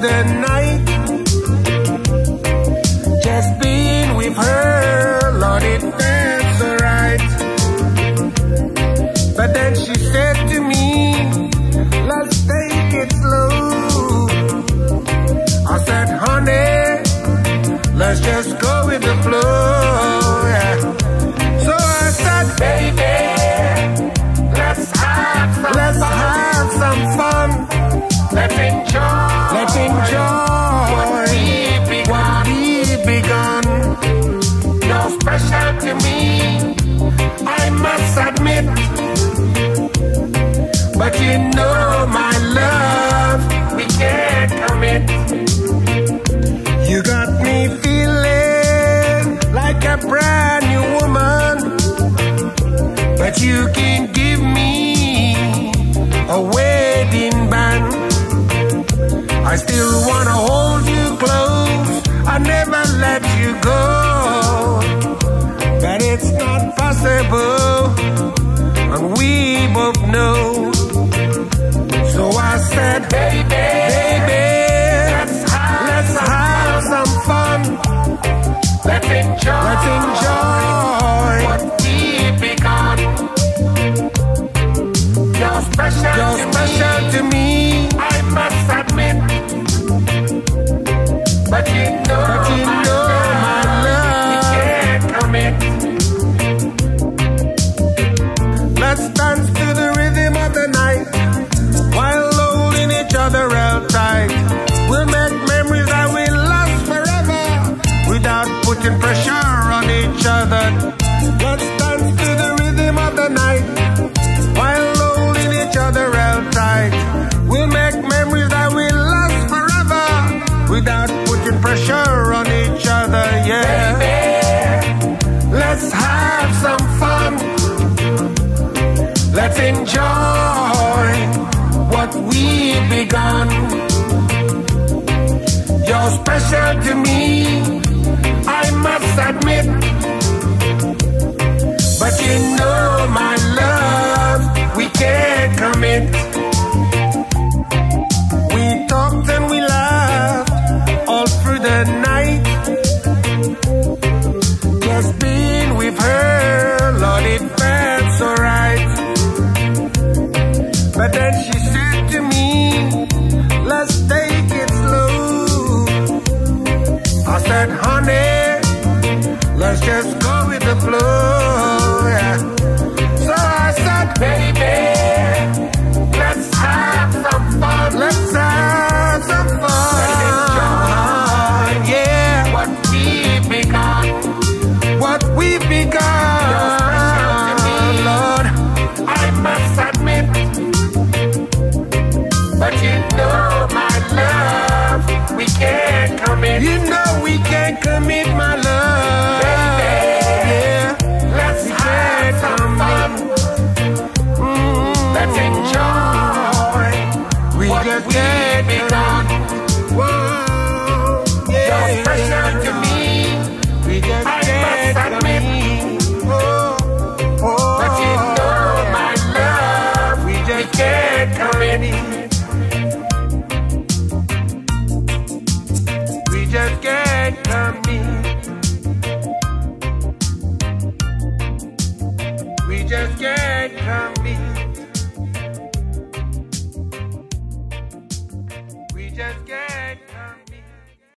the night. Just being with her, Lord, it felt so right. But then she said to me, let's take it slow. I said, honey, let's just go with the flow. To me, I must admit. But you know my love, We can't commit. you got me feeling like a brand new woman. But you can't give me a wedding band. I still wanna hold you close. I never let you go. Let's enjoy. Let's enjoy. what we begun. You're special, You're to, special me, to me, I must admit. But you know, but you my know my love, we can't commit. Let's dance without putting pressure on each other. Yeah. Baby, Let's have some fun. Let's enjoy what we've begun. You're special to me, I must admit. But you know my love, But then she said to me, let's take it slow. I said, honey, you know we can't commit. You my love. Yeah. Let's have some fun. Let's enjoy We just can't begun. Whoa. You're special to me, We just can't must. Oh. Oh. but you know my love, we just can't commit. heard from me.